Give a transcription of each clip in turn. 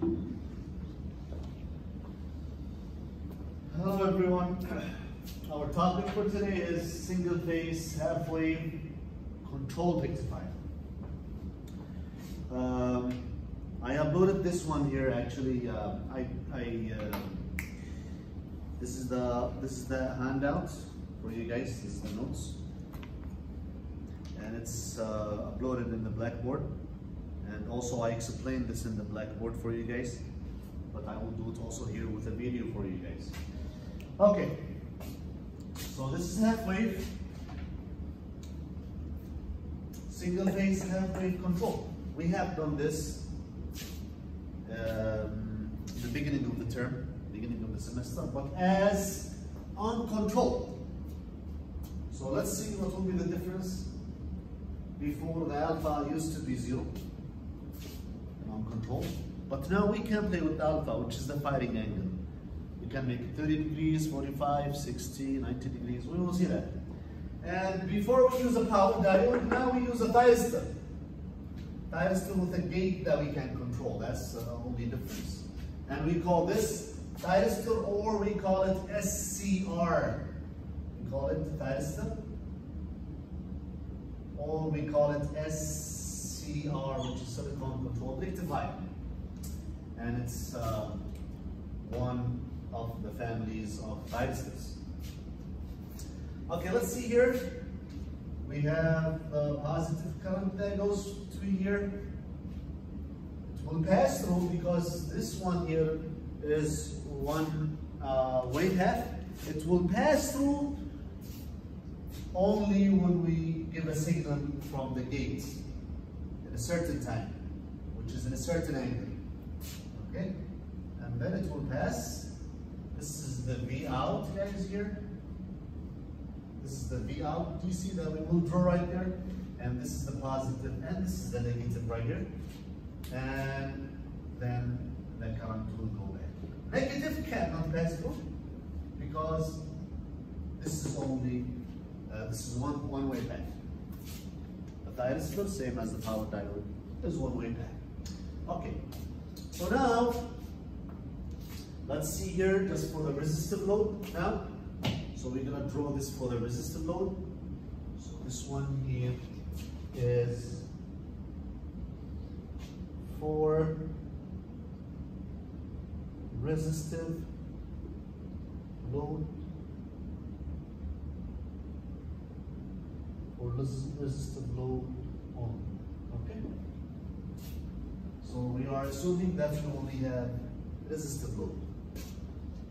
Hello everyone. Our topic for today is single phase half wave controlled rectifier. Um, I uploaded this one here actually. Uh, I, I uh, this is the this is the handout for you guys. This is the notes, and it's uh, uploaded in the Blackboard. And also I explained this in the Blackboard for you guys, but I will do it also here with a video for you guys. Okay, so this is half wave, single phase half wave control. We have done this um, the beginning of the term, beginning of the semester, but as uncontrolled. So let's see what will be the difference before the alpha used to be zero, uncontrolled. But now we can play with alpha, which is the firing angle. We can make it 30 degrees, 45, 60, 90 degrees. We will see that. And before we use a power diode, now we use a thyristor. Thyristor with a gate that we can control. That's the only difference. And we call this thyristor or we call it SCR. We call it thyristor or we call it SCR, which is silicon controlled rectifier. And it's uh, one of the families of thyristors. Okay, let's see here. We have the positive current that goes through here. It will pass through because this one here is one uh, wave half. It will pass through only when we give a signal from the gate at a certain time, which is in a certain angle. Okay? And then it will pass. This is the V out, guys, here. This is the V out. Do you see that we will draw right there? And this is the positive, and this is the negative right here. And then the current will go back. Negative cannot pass through because this is only uh, this is one one way path. Thyristor, same as the power diode, is one way path. Okay. So now let's see here just for the resistive load now. So we're gonna draw this for the resistive load. So this one here is for resistive load or resistive load on. Okay? So we are assuming that we only have uh, resistive load.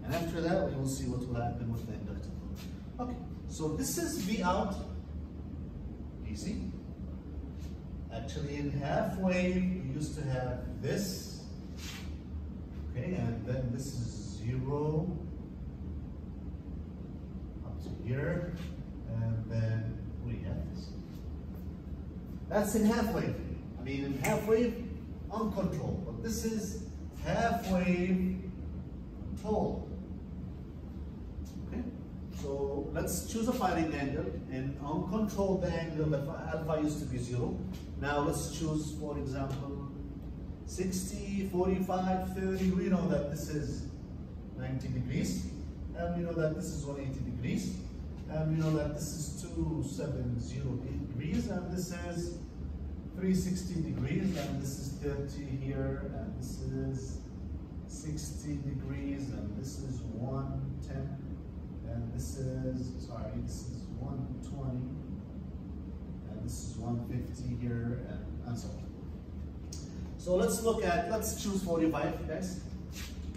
And after that, we will see what will happen with the inductive load. Okay, so this is V out, DC. Actually, in half wave, we used to have this. Okay, and then this is zero up to here, That's in half wave. I mean, in half wave, uncontrolled. But this is half wave controlled. Okay? So let's choose a firing angle. And uncontrolled the angle, alpha used to be zero. Now let's choose, for example, 60, 45, 30. We know that this is 90 degrees. And we know that this is 180 degrees. Um, and we know that this is 270 degrees. And this is 360 degrees. And this is 30 here. And this is 60 degrees. And this is 110. And this is, sorry, this is 120. And this is 150 here. And, and so on. So let's look at, let's choose 45, guys.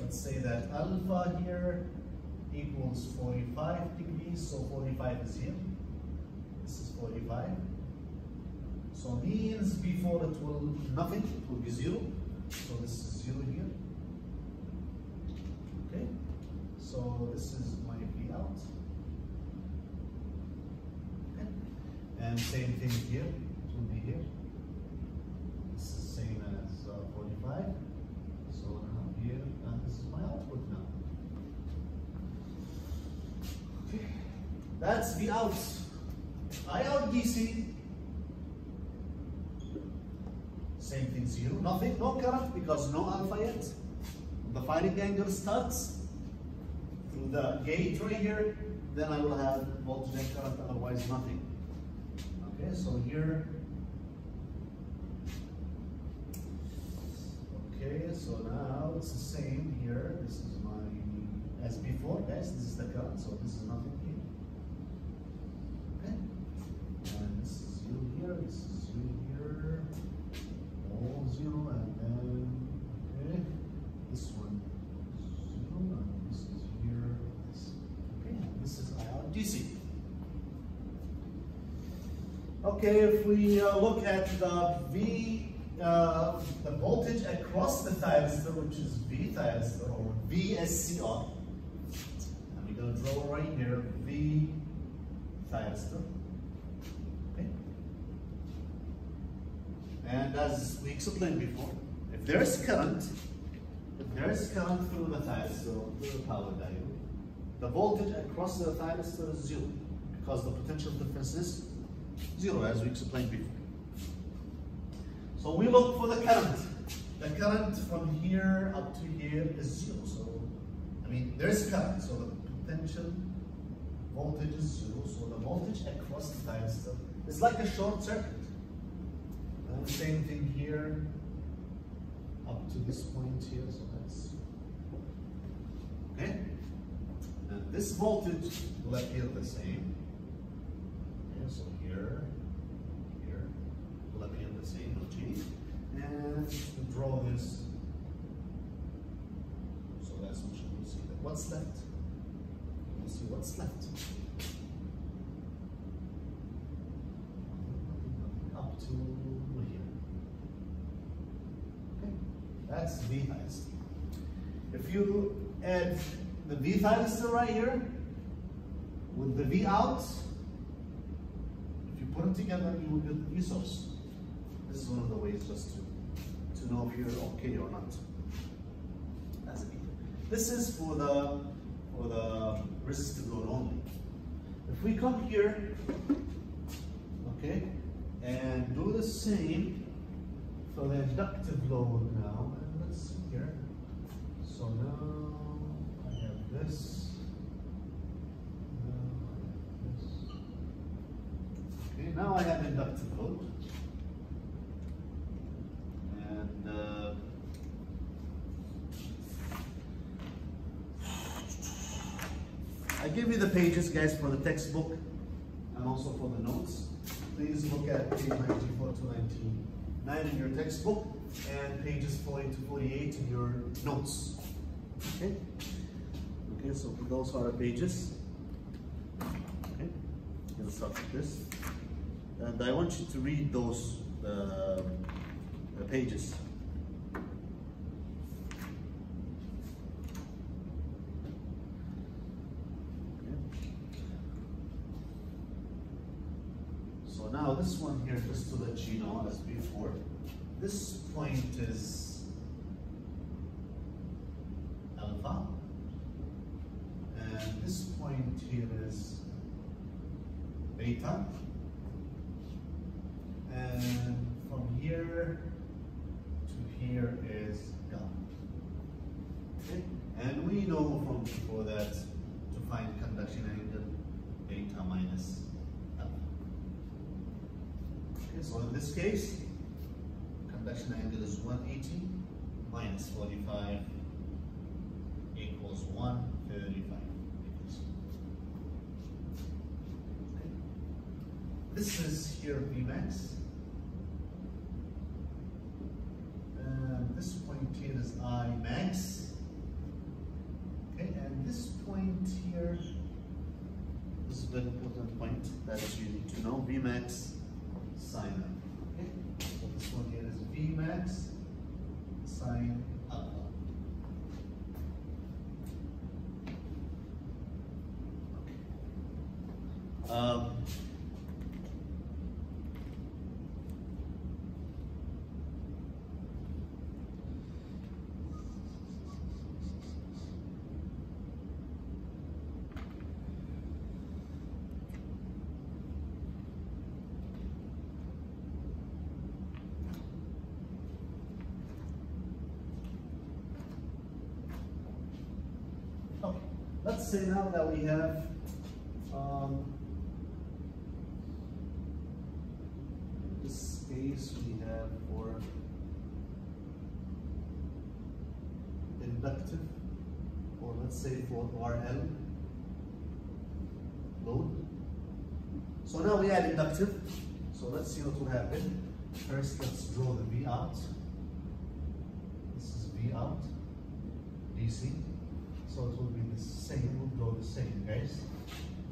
Let's say that alpha here equals 45 degrees, so 45 is here. This is 45. So means before it will nothing, it will be zero. So this is zero here. Okay. So this is my V out. Okay. And same thing here, it will be here. This is same as uh, 45. So now here, and this is my output now. Okay. Out. I out DC. Same thing, zero. nothing, no current because no alpha yet. The firing angle starts through the gate right here, then I will have voltage and current, otherwise nothing. Okay, so here, okay, so now it's the same here. This is my, as before, guys, this is the current, so this is nothing here. Okay, and this is zero here, this is zero here, all zero, and then, okay, this one zero, and this is here, this, okay, and this is IR DC. Okay, if we uh, look at the V, uh, the voltage across the thyristor, which is V thyristor or VSCR, and we're going to draw right here V thyristor. Okay. And as we explained before, if there is current, if there is current through the thyristor, through the power diode, the voltage across the thyristor is zero because the potential difference is zero as we explained before. So we look for the current. The current from here up to here is zero. So, I mean, there's current, so the potential voltage is zero. So the voltage across the thyristor is like a short circuit. And the same thing here up to this point here. So that's okay. And this voltage will appear the same. Okay, so here, here will appear the change. And draw this. So that's what you will see. What's left? We'll see what's left. Up to here. Okay, that's V thyristor. If you add the V thyristor right here with the V out, if you put them together, you will get V source. This is one of the ways just to, to know if you're okay or not. As a. This is for the for the resistive load only. If we come here, okay, and do the same for the inductive load now, and let's see here. So now I have this. Now I have this. Okay, now I have inductive load. And uh, I give you the pages, guys, for the textbook and also for the notes. Please look at page 94 to 99 in your textbook and pages 40 to 48 in your notes. Okay? Okay, so those are the pages. Okay, I'm gonna start with this. And I want you to read those uh, pages. Okay. So now this one here, just to let you know, as before, this point is alpha, and this point here is beta, and from here to here is gamma. Okay? And we know from before that to find conduction angle beta minus alpha. Okay, so in this case, conduction angle is 180 minus 45 equals 135. Equals. Okay. This is here Vmax. Say now that we have um, this case we have for inductive or let's say for RL load. So now we add inductive. So let's see what will happen. First, let's draw the V out. This is V out, DC. So it will be the same, we'll draw the same, guys.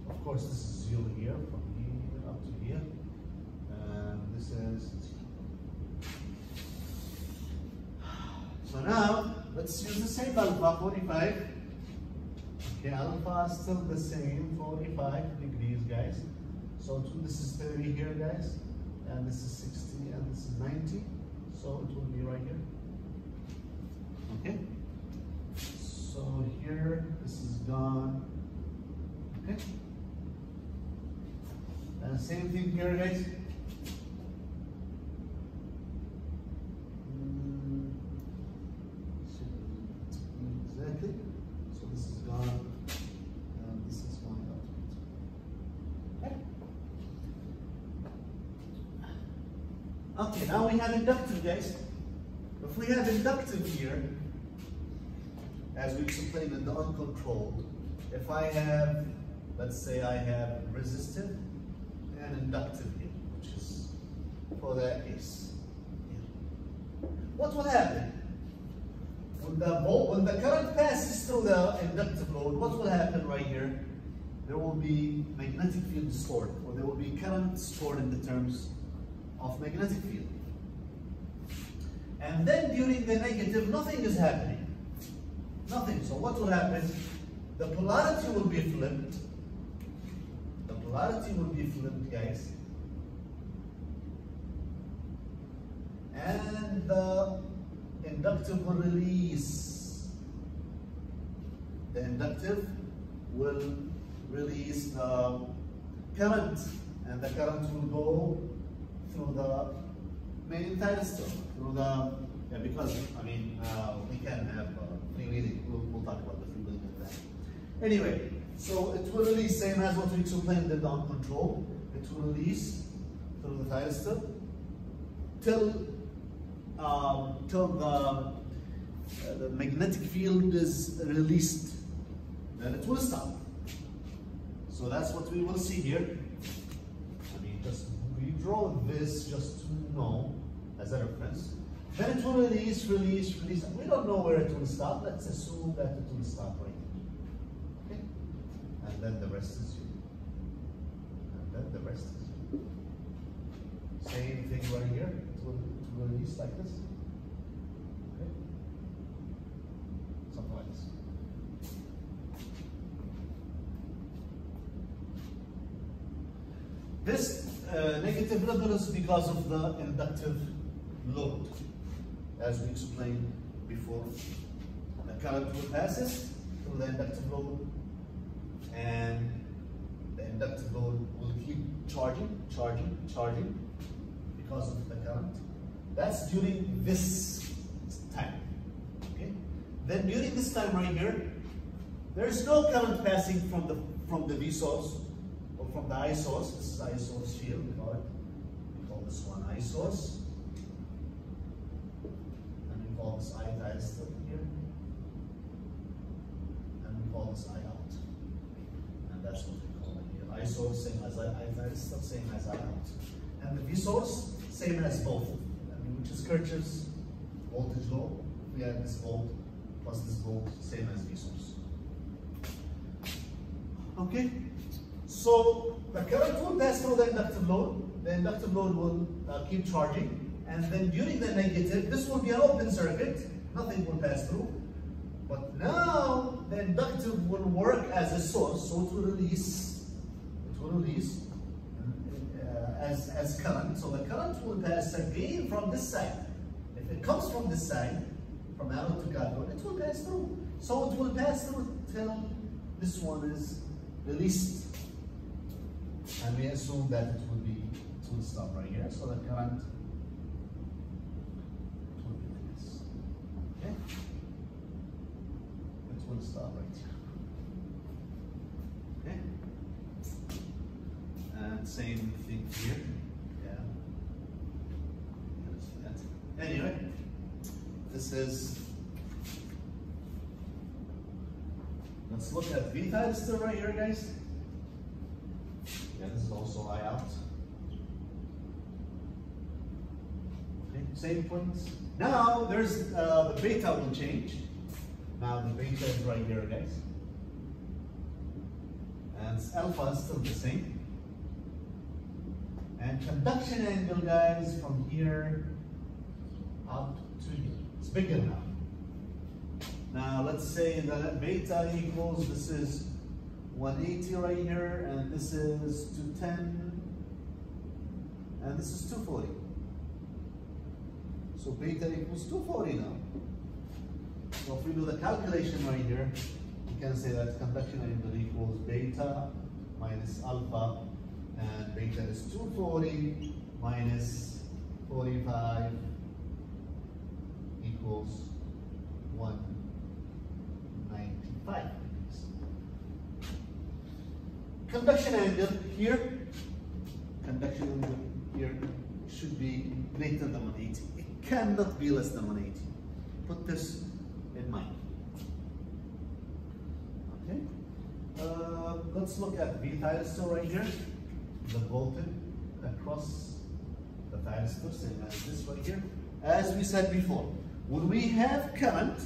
Of course, this is zero here, from here up to here. And this is. So now, let's use the same alpha, 45. Okay, alpha is still the same, 45 degrees, guys. So this is 30 here, guys and this is 60 and this is 90 so it will be right here okay so here this is gone okay and same thing here guys exactly so this is gone And this is output. Okay. Okay, now we have inductive, guys. If we have inductive here, as we explained in the uncontrolled, if I have, let's say I have resistive and inductive here, which is for that case. What will happen? When the, when the current passes through the inductive load, what will happen right here? There will be magnetic field stored, or there will be current stored in the terms of magnetic field. And then during the negative, nothing is happening. Nothing. So what will happen? The polarity will be flipped. Polarity will be flipped, guys. And the inductive will release. The inductive will release the current. And the current will go through the main thyristor, through the, yeah, because, I mean, uh, we can have uh, we'll, we'll talk about the freewheeling of that. Anyway, so it will release, same as what we explained in the control, it will release through the thyristor till, um, till the, uh, the magnetic field is released, then it will stop. So that's what we will see here. I mean, just we draw this just to know as a reference. Then it will release, release, release. We don't know where it will stop. Let's assume that it will stop right? And then the rest is you. And then the rest is you. Same thing right here. It will, it will release like this. Okay? Something like this. This uh, negative ripple is because of the inductive load, as we explained before. The current will passes through the inductive load, and the inductive load will keep charging, charging, charging because of the current. That's during this time. Okay. Then during this time right here, there is no current passing from the from the V source or from the I source. This is I source here, we call it. We call this one I source. And we call this I thyristor here. And we call this I that's here. I source, same as I, I thyristor, same as I. And the V source, same as both. I mean, which is Kirchhoff's voltage law. We have this volt plus this volt, same as V source. Okay? So the current will pass through the inductive load. The inductive load will uh, keep charging. And then during the negative, this will be an open circuit. Nothing will pass through. But now the inductive will work as a source. So it will release, it will release uh, as, as current. So the current will pass again from this side. If it comes from this side, from anode to cathode, it will pass through. So it will pass through till this one is released and we assume that it will be it will stop right here so the current will be okay full stop right here. Okay. And same thing here. Yeah. Anyway, this is, let's look at beta is still right here, guys. Yeah, this is also I out. Okay, same points. Now, there's uh, the beta will change. Now the beta is right here, guys. And alpha is still the same. And conduction angle, guys, from here up to here. It's bigger now. Now let's say that beta equals, this is 180 right here, and this is 210, and this is 240. So beta equals 240 now. So if we do the calculation right here, we can say that conduction angle equals beta minus alpha, and beta is 240 minus 45 equals 195 degrees. Conduction angle here, conduction angle here should be greater than 180. It cannot be less than 180. Put this in mind. Okay. Uh, let's look at V thyristor right here. The voltage across the thyristor, same as this right here. As we said before, when we have current,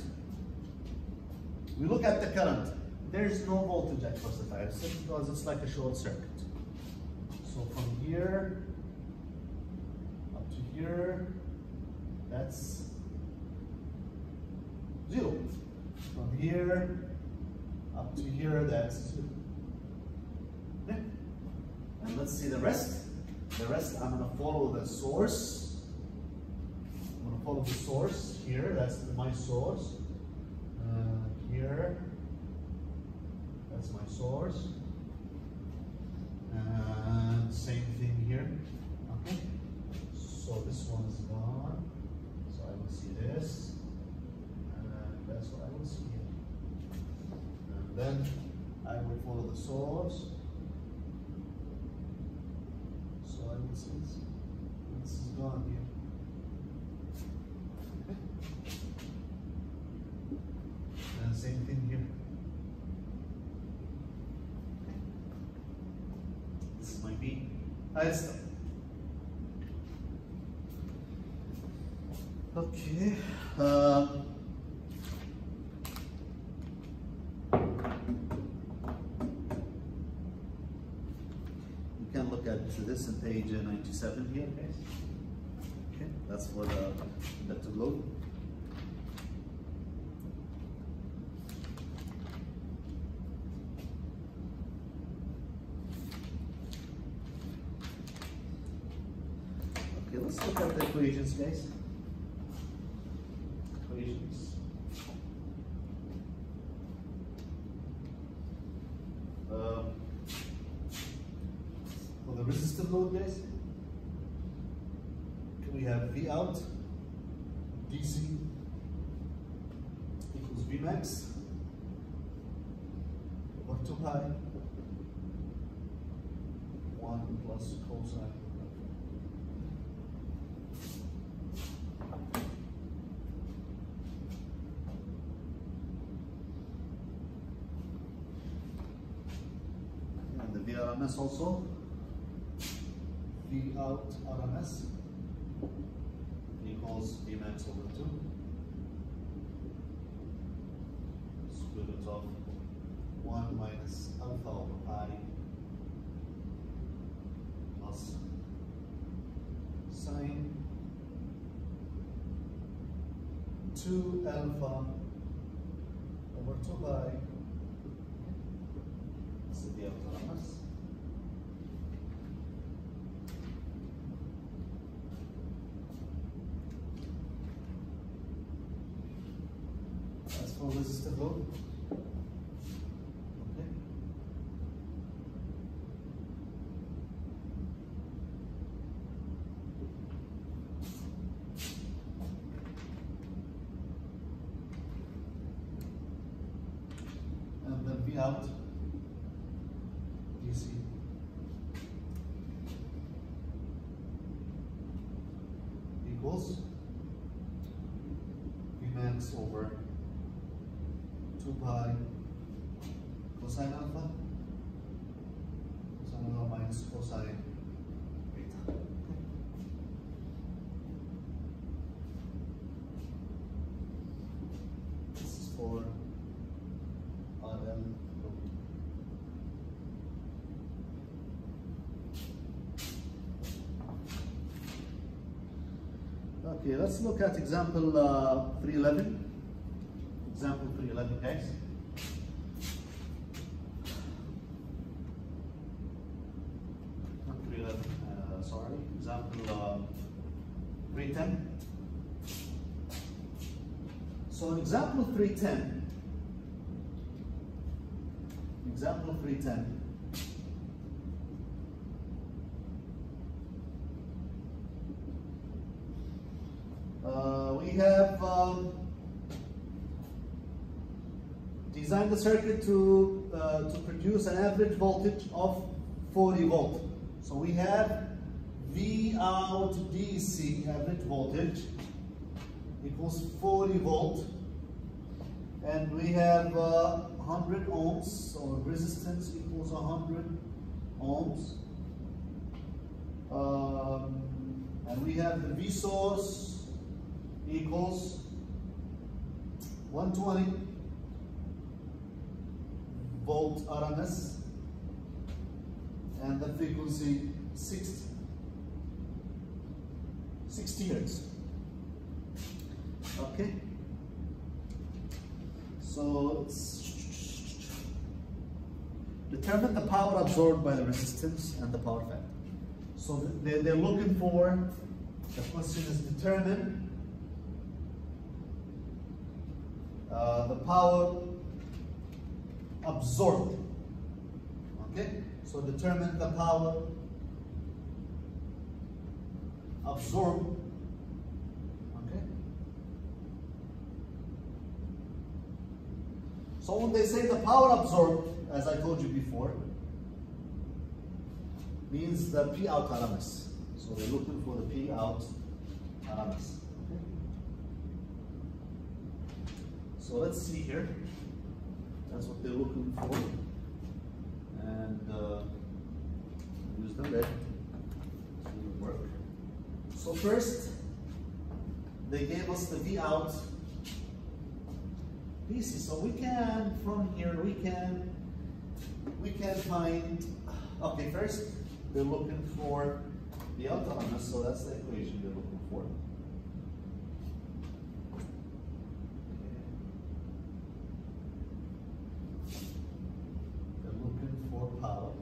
we look at the current. There's no voltage across the thyristor because it's like a short circuit. So from here up to here, that's zero. From here up to here, that's zero. Okay. And let's see the rest. The rest, I'm going to follow the source. I'm going to follow the source here. That's my source. Uh, here. That's my source. And same thing here. Okay. So this one is gone. So I will see this. And that's what I will see here. And then Follow the source. So I see this. Is gone here. And uh, same thing here. This is my B. I'll stop. Okay. Uh, you can look at this on page uh, 97 here, guys. Okay, that's for the inductive load. Okay, let's look at the equations, guys. Equations. Um, for the resistive load, guys, we have V out, DC equals V max. Over 2 pi, 1 plus cosine. And the VRMS also. V out RMS equals V over 2. Square root of 1 minus alpha over pi plus sine 2 alpha over 2 pi this is the autonomous. That's for resistive load. Okay. And then V out DC Vmax over 2 pi cosine alpha, cosine alpha minus cosine beta. This is for RL Okay, let's look at example uh, 311. Example 311, guys. Not 311, uh, sorry. Example uh, 310. So in example 310, example 310, Uh, we have um, designed the circuit to, uh, to produce an average voltage of 40 volt. So we have V out DC average voltage equals 40 volt. And we have uh, 100 ohms so resistance equals 100 ohms. Um, and we have the V source equals 120 volt RMS and the frequency 60 60 hertz. Okay. So determine the power absorbed by the resistance and the power factor. So they're, they're looking for the question is determine uh, the power absorbed. Okay? So determine the power absorbed. Okay? So when they say the power absorbed, as I told you before, means the P out RMS. So they're looking for the P out RMS. So let's see here. That's what they're looking for. And uh, use the red to work. So first, they gave us the V out DC. So we can, from here, we can, we can find, okay, first, they're looking for the autonomous, so that's the equation they're looking for. power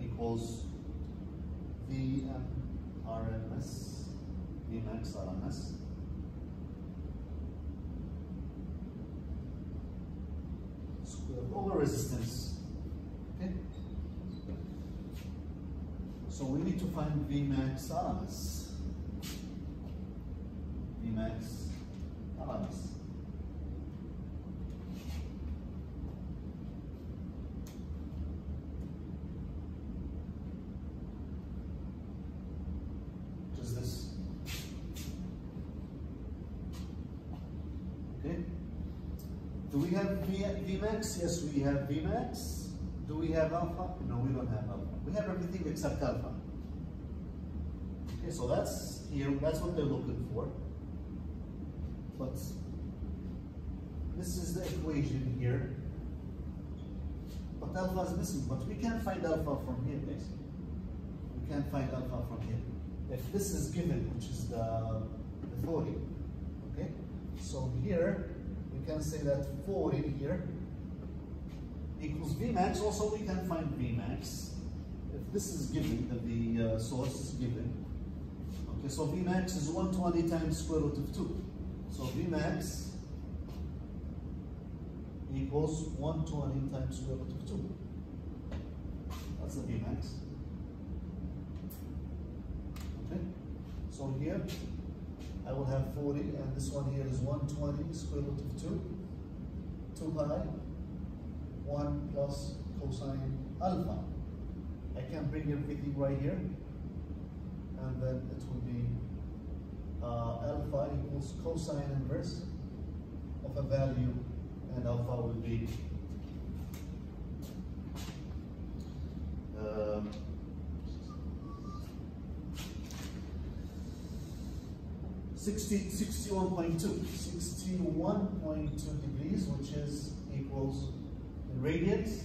equals Vm RMS, Vmax RMS. Square over resistance. Okay? So we need to find Vmax RMS. Vmax RMS. Do we have v, Vmax? Yes, we have Vmax. Do we have alpha? No, we don't have alpha. We have everything except alpha. Okay, so that's here, that's what they're looking for. But this is the equation here. But alpha is missing, but we can't find alpha from here, guys. We can't find alpha from here. If this is given, which is the, the 40, okay? So here, can say that 40 here equals Vmax. Also, we can find Vmax. If this is given, that the uh, source is given. Okay, so Vmax is 120 times square root of 2. So Vmax equals 120 times square root of 2. That's the Vmax. Okay, so here I will have 40, and this one here is 120 square root of 2, 2 pi, 1 plus cosine alpha. I can bring everything right here, and then it will be uh, alpha equals cosine inverse of a value and alpha will be um, Sixty sixty-one point two, sixty-one point two degrees, which is equals in radians,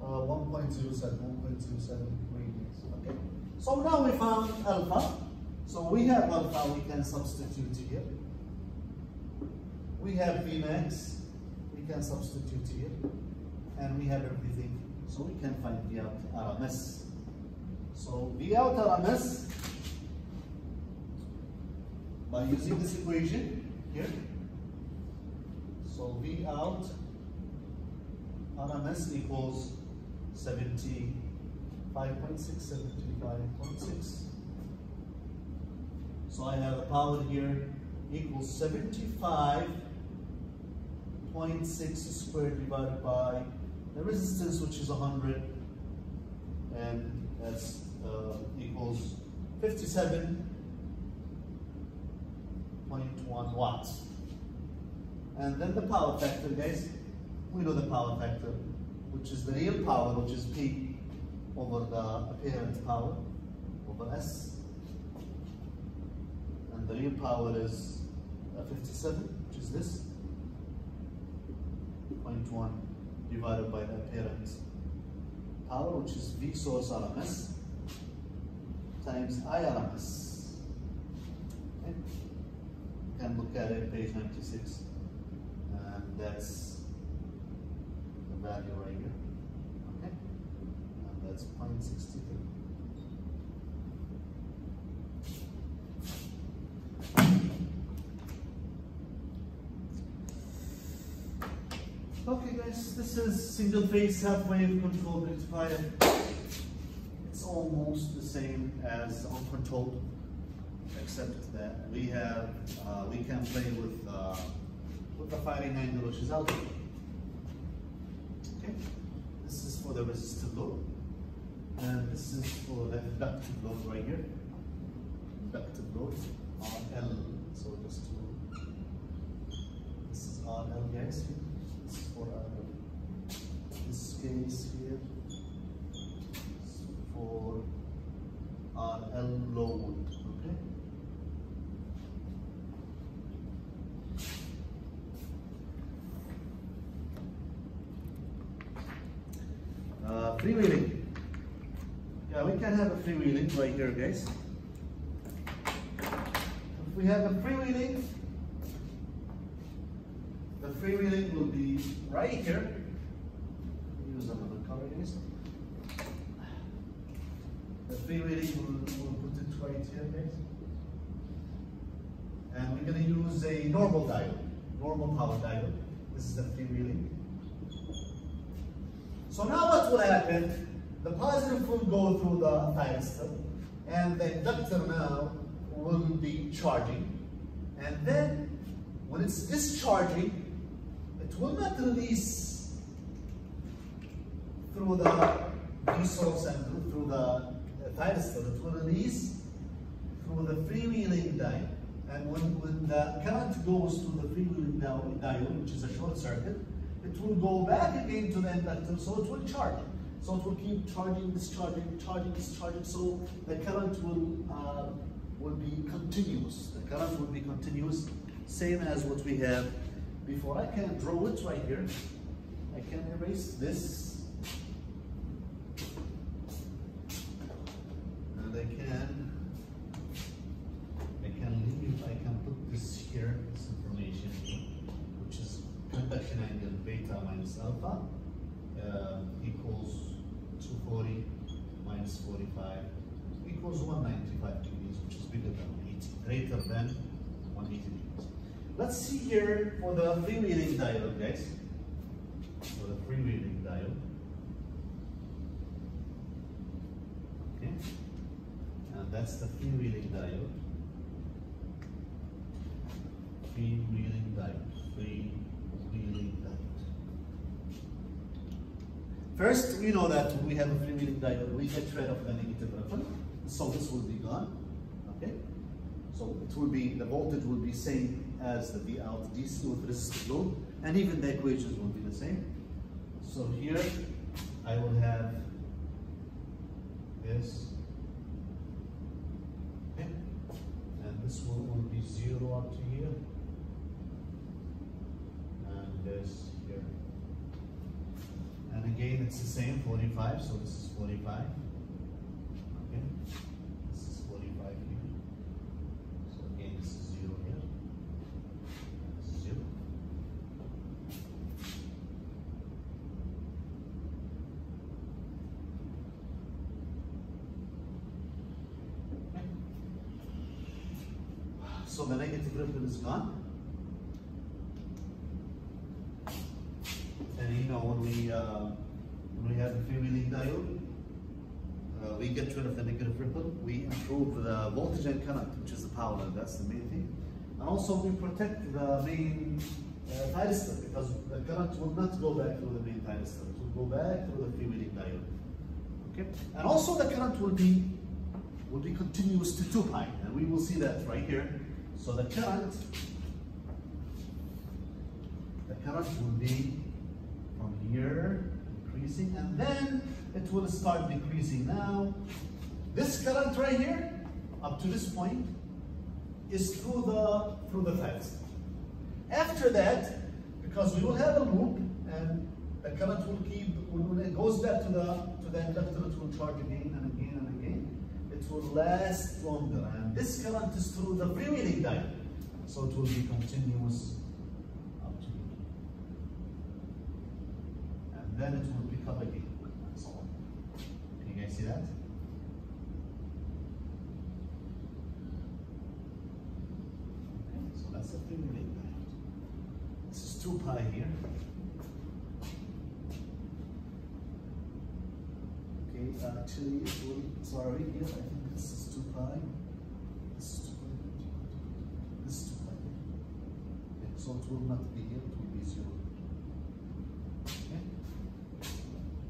uh, 1.07, 1.07 radians. Okay. So now we found alpha. So we have alpha, we can substitute here. We have Vmax, we can substitute here. And we have everything. So we can find V out RMS. So V out RMS by using this equation here. So V out RMS equals 75.6, 75.6. So I have a power here equals 75.6 squared divided by the resistance which is 100 and that's uh, equals 57.1 watts. And then the power factor guys, we know the power factor which is the real power which is P over the apparent power over S and the real power is uh, 57, which is this, 0.1 divided by the apparent power, which is V source RMS, times I RMS. Okay. Can look at it, page 96, and that's the value right here. Okay, and that's 0.63. Okay guys, this is single phase half wave controlled rectifier. It's almost the same as uncontrolled, except that we have uh, we can play with uh, with the firing angle which is alpha. Okay, this is for the resistive load, and this is for the inductive load right here. Inductive load RL. So just to this is RL guys for RL. this case here for RL load, okay? Uh, freewheeling. Yeah, we can have a freewheeling right here, guys. If we have a freewheeling, the freewheeling will be right here. Use another color guys. The freewheeling will we'll put it right here guys. And we're going to use a normal diode, normal power diode. This is the freewheeling. So now what will happen? The positive will go through the thyristor and the inductor now will be charging. And then when it's discharging, it will not release through the V-source and through the thyristor. It will release through the freewheeling diode. And when, when the current goes to the freewheeling diode, which is a short circuit, it will go back again to the inductor, so it will charge. So it will keep charging, discharging, charging, discharging, so the current will, uh, will be continuous. The current will be continuous, same as what we have before I can draw it right here, I can erase this. And I can, I can leave, I can put this here, this information, which is conduction angle beta minus alpha uh, equals 240 minus 45 equals 195 degrees, which is bigger than 180, greater than 180 degrees. Let's see here for the freewheeling diode, guys. For the freewheeling diode. Okay. And that's the freewheeling diode. Freewheeling diode. Freewheeling diode. First, we know that we have a freewheeling diode, we get rid of the negative ripple. So this will be gone. So it will be, the voltage will be same as the V out DC with resistive load, and even the equations will be the same. So here I will have this, and this one will be zero up to here, and this here. And again, it's the same, 45, so this is 45. Okay, this is 45 here. So again, this is zero here. This is zero. Negative ripple is gone. And you know, when we, uh, when we have a freewheeling diode, uh, we get rid of the negative ripple, we improve the voltage and current, which is the power, that's the main thing. And also we protect the main uh, thyristor, because the current will not go back through the main thyristor, it will go back through the freewheeling diode. Okay? And also the current will be will be continuous to 2 pi, and we will see that right here. So the current, the current will be from here increasing, and then it will start decreasing. Now, this current right here, up to this point, is through the through the thyristor. After that, because we will have a loop, and the current will keep it goes back to the to the inductor, it will charge again and again. It will last longer, and this current is through the freewheeling diode, so it will be continuous up to and then it will pick up again, and so on. Can you guys see that? Okay, so that's the freewheeling diode. This is 2 pi here. Okay, actually, it will, sorry, here, I think this is 2 pi. This is 2 pi. This is 2 pi. Okay, so it will not be here, it will be 0. Okay?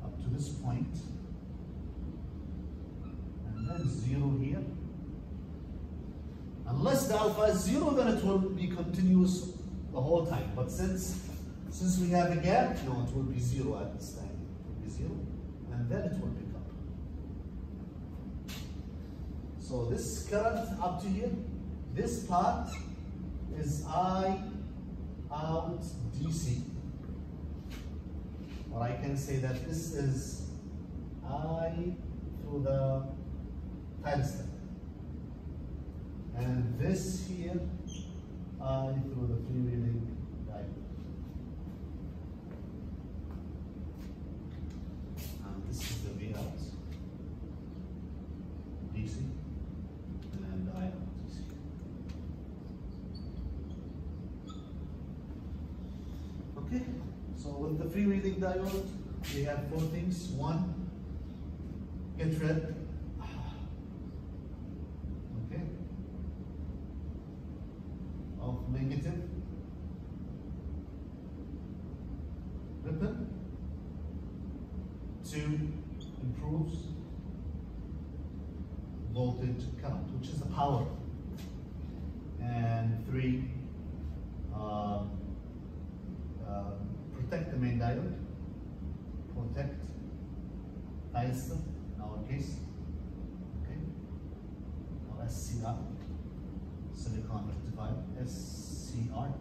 Up to this point. And then 0 here. Unless the alpha is 0, then it will be continuous the whole time. But since since we have a gap, no, it will be 0 at this time. It will be 0. And then it will pick up. So this current up to here, this part is I out DC. Or I can say that this is I through the thyristor. And this here, I through the freewheeling diode. And this is the V out, DC, and I out DC. Okay, so with the freewheeling diode, we have four things. One, get rid. Okay. Of negative ripple. Two, improves voltage current, which is the power. And three, um, um, protect the main diode, protect thyristor in our case, okay, or SCR, silicon rectifier, SCR,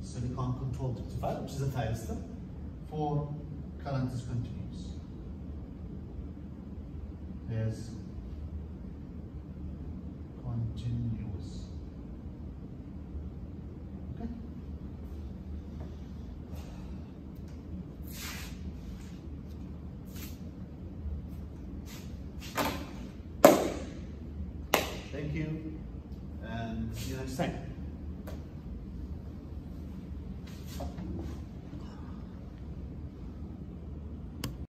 silicon controlled rectifier, which is a thyristor, for current is continuous. There's continuous.